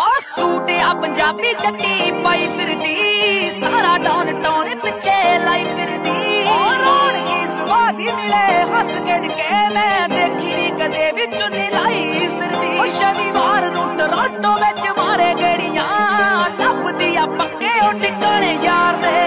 ਉਹ ਸੂਟ ਆ ਪੰਜਾਬੀ ਜੱਟੀ ਪਾਈ ਫਿਰਦੀ, ਸਾਰਾ ਡਾਊਨ ਟਾਊਨ ਪਿੱਛੇ ਲਾਈ ਫਿਰਦੀ। ਉਹ ਰੋਣ ਕੀ ਸਵਾਦੀ ਮਿਲੇ, ਹੱਸ ਕੇ ਕੇ ਮੈਂ ਦੇਖੀ ਨਹੀਂ ਕਦੇ ਵੀ ਚੁੰਨੀ ਲਾਈ ਸਿਰਦੀ। ਉਹ ਸ਼ਨੀਵਾਰ ਨੂੰ ਟਰੋਟੋ ਵਿੱਚ ਮਾਰੇ ਗੜੀਆਂ ਲੱਭਦੀ ਆ ਪੱਕੇ ਉਹ ਟਿਕਾਣੇ ਯਾਰ ਦੇ।